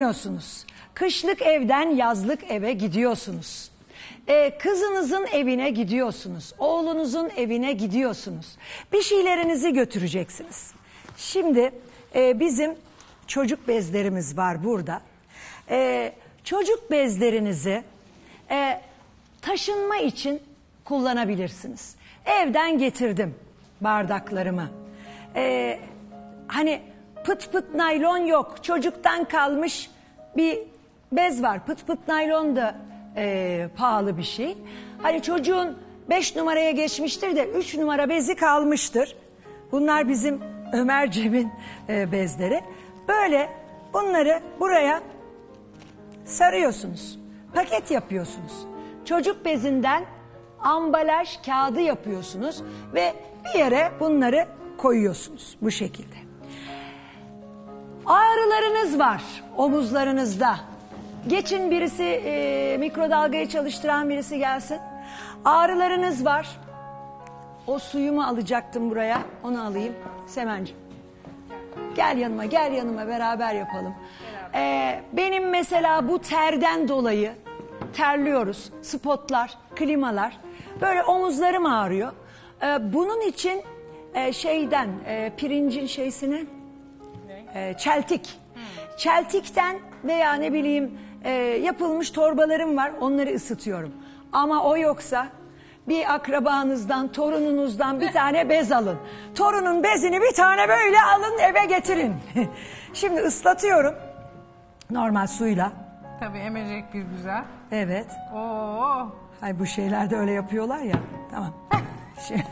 gidiyorsunuz. Kışlık evden yazlık eve gidiyorsunuz. Ee, kızınızın evine gidiyorsunuz. Oğlunuzun evine gidiyorsunuz. Bir şeylerinizi götüreceksiniz. Şimdi e, bizim çocuk bezlerimiz var burada. Ee, çocuk bezlerinizi e, taşınma için kullanabilirsiniz. Evden getirdim bardaklarımı. Ee, hani pıt pıt naylon yok. Çocuktan kalmış bir bez var. Pıt pıt naylon da e, pahalı bir şey. Hani çocuğun 5 numaraya geçmiştir de 3 numara bezi kalmıştır. Bunlar bizim Ömer Cem'in e, bezleri. Böyle bunları buraya sarıyorsunuz. Paket yapıyorsunuz. Çocuk bezinden ambalaj kağıdı yapıyorsunuz ve bir yere bunları koyuyorsunuz bu şekilde. Ağrılarınız var omuzlarınızda. Geçin birisi e, mikrodalgayı çalıştıran birisi gelsin. Ağrılarınız var. O suyumu alacaktım buraya. Onu alayım. Semencim. Gel yanıma gel yanıma beraber yapalım. Ee, benim mesela bu terden dolayı terliyoruz. Spotlar, klimalar. Böyle omuzlarım ağrıyor. Ee, bunun için e, şeyden e, pirincin şeysini e, çeltik. Çeltikten veya ne bileyim e, yapılmış torbalarım var onları ısıtıyorum. Ama o yoksa bir akrabanızdan, torununuzdan bir tane bez alın. Torunun bezini bir tane böyle alın eve getirin. Şimdi ıslatıyorum normal suyla. Tabii emecek bir güzel. Evet. Oo, Hay bu şeylerde öyle yapıyorlar ya. Tamam. Şimdi,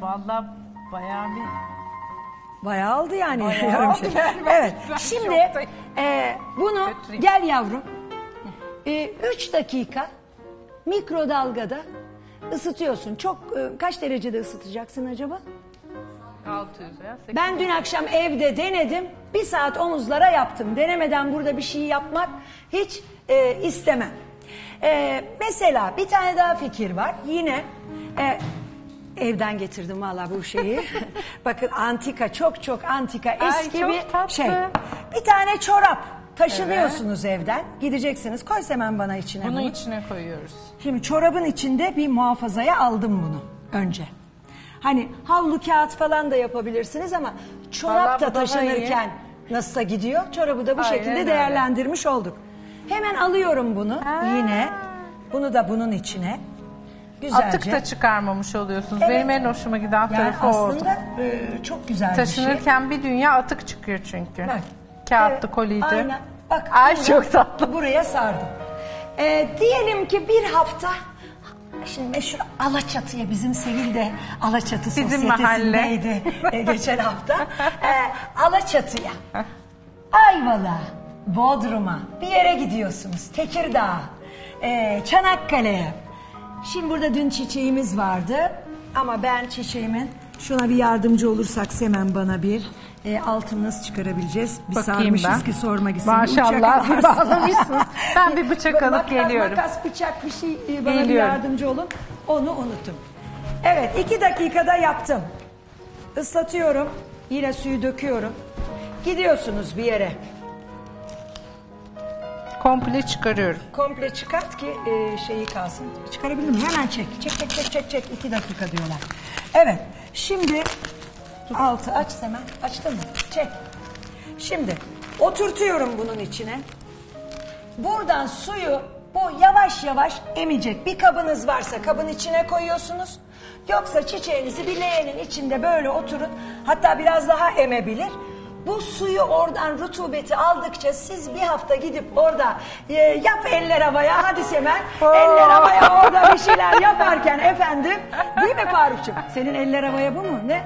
vallahi bayağı bir bayağı aldı yani. Bayağı yarım aldı şey. Ben- Evet. ben Şimdi e, bunu Götüreyim. gel yavrum. 3 dakika mikrodalgada ısıtıyorsun. Çok e, kaç derecede ısıtacaksın acaba? 600 ya. 800. Ben dün akşam evde denedim. Bir saat omuzlara yaptım. Denemeden burada bir şey yapmak hiç e, istemem. E, mesela bir tane daha fikir var. Yine e, evden getirdim valla bu şeyi. Bakın antika çok çok antika eski çok bir tatlı. şey. Bir tane çorap taşınıyorsunuz evden. Gideceksiniz. Koy hemen bana içine Bunu bunu. içine koyuyoruz. Şimdi çorabın içinde bir muhafazaya aldım bunu önce. Hani havlu kağıt falan da yapabilirsiniz ama çorap Vallahi da daha taşınırken nasılsa gidiyor. Çorabı da bu Aynen şekilde öyle. değerlendirmiş olduk. Hemen alıyorum bunu yine. Bunu da bunun içine. Güzelce. Atık da çıkarmamış oluyorsunuz. Evet. Benim en hoşuma giden yani tarafı oldu. aslında e, çok güzel bir şey. Taşınırken bir dünya atık çıkıyor çünkü. Bak. Kağıttı, Evet, koliydi. Aynen. Bak, Ay çok tatlı. Buraya sardım. Ee, diyelim ki bir hafta Şimdi meşhur Alaçatı'ya bizim Sevil de Alaçatı Bizim sosyetesindeydi e, geçen hafta. Ee, Alaçatı'ya, Ayvalık'a, Bodrum'a bir yere gidiyorsunuz. Tekirdağ, e, Çanakkale'ye. Şimdi burada dün çiçeğimiz vardı ama ben çiçeğimin şuna bir yardımcı olursak hemen bana bir e, altını nasıl çıkarabileceğiz? Bir Bakayım sarmışız ben. ki sorma gitsin. Maşallah, bir varsa. bağlamışsınız. Ben bir bıçak alıp Makas, geliyorum. Makas, bıçak bir şey e, bana bir Geliyorum. yardımcı olun. Onu unuttum. Evet iki dakikada yaptım. Islatıyorum. Yine suyu döküyorum. Gidiyorsunuz bir yere. Komple çıkarıyorum. Komple çıkart ki e, şeyi kalsın. Çıkarabilir miyim? Hemen çek. Çek çek çek çek çek. İki dakika diyorlar. Evet. Şimdi altı aç hemen. Açtın mı? Çek. Şimdi oturtuyorum bunun içine. Buradan suyu bu yavaş yavaş emecek. Bir kabınız varsa kabın içine koyuyorsunuz. Yoksa çiçeğinizi bir leğenin içinde böyle oturun. Hatta biraz daha emebilir. Bu suyu oradan rutubeti aldıkça siz bir hafta gidip orada e, yap eller havaya hadi Semen. Eller havaya orada bir şeyler yaparken efendim. Değil mi Farukcuğum? Senin eller havaya bu mu? Ne?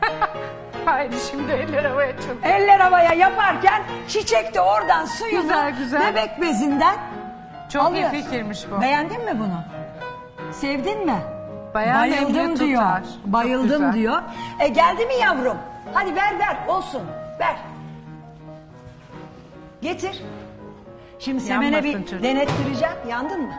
Haydi şimdi eller havaya çok. Eller havaya yaparken çiçek de oradan suyunu Güzel, güzel. bebek bezinden Çok alıyor. iyi fikirmiş bu. Beğendin mi bunu? Sevdin mi? Bayağı Bayıldım diyor. tutar. Çok Bayıldım güzel. diyor. E geldi mi yavrum? Hadi ver ver olsun. Ver. Getir. Şimdi Semen'e Yanmasın bir çocuk. denettireceğim. Yandın mı?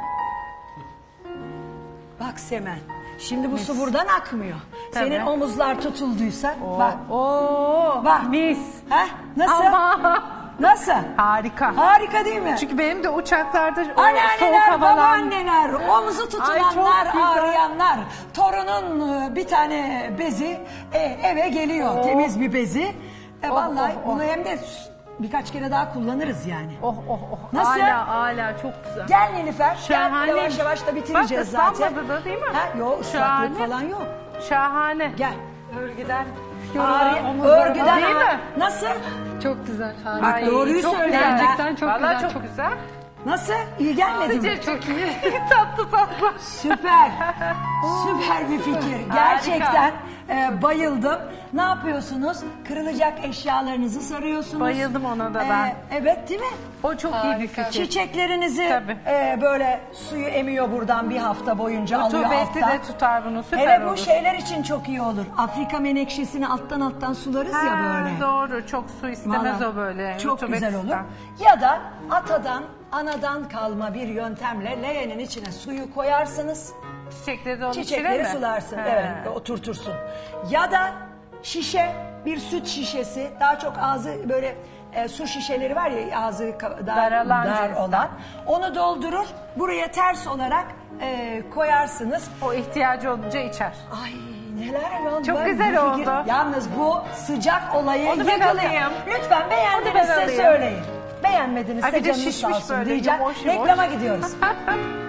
Bak Semen. Şimdi bu su buradan akmıyor. Senin Tabii. omuzlar tutulduysa bak. Oo, Bak. mis. Ha? Nasıl? Ama Nasıl? Harika. Harika değil mi? Çünkü benim de uçaklarda o soğuk Anneanneler, havalar... babaanneler, omuzu Ay, tutulanlar, çok güzel. ağrıyanlar, torunun e, bir tane bezi e, eve geliyor, temiz bir bezi. E, Oh, vallahi oh, oh. bunu hem de birkaç kere daha kullanırız yani. Oh oh oh. Nasıl? Hala hala çok güzel. Gel Nilüfer, Şahane. gel yavaş yavaş da bitireceğiz Bak, zaten. ıslanmadı da değil mi? Ha, yok ıslaklık falan yok. Şahane. Gel. Örgüden Ağrı, omuzlara örgüden Değil mi? Nasıl? Çok güzel. Bak Harika. doğruyu çok söyle. güzel. Gerçekten çok Vallahi güzel. çok güzel. Nasıl? İyi gelmedi mi? Çok iyi. tatlı tatlı. Süper. Süper bir fikir. Gerçekten e, bayıldım. Ne yapıyorsunuz? Kırılacak eşyalarınızı sarıyorsunuz. Bayıldım ona da ben. E, evet değil mi? O çok iyi bir fikir. Çiçeklerinizi Tabii. e, böyle suyu emiyor buradan bir hafta boyunca alıyor Rutubeti alttan. de tutar bunu. Süper Hele bu olur. şeyler için çok iyi olur. Afrika menekşesini alttan alttan sularız ya Ha, böyle. Doğru. Çok su istemez Vallahi o böyle. Çok Rutubet güzel olur. ister. Ya da atadan, anadan kalma bir yöntemle leğenin içine suyu koyarsınız. Çiçekleri de onun içine Çiçekleri mi? sularsın. He. Evet, oturtursun. Ya da şişe, bir süt şişesi, daha çok ağzı böyle e, su şişeleri var ya ağzı ka- dar, Daralan dar cinsten. olan. Onu doldurur, buraya ters olarak e, koyarsınız. O ihtiyacı olunca içer. Ay neler var. Çok var güzel bu oldu. Yalnız bu sıcak olayı Onu ben alayım. Lütfen Onu ben beğendinizse alayım. söyleyin. Beğenmedinizse Ay bir de canınız sağ şişmiş olsun böyle, diyeceğim. yumuş yumuş. Reklama gidiyoruz.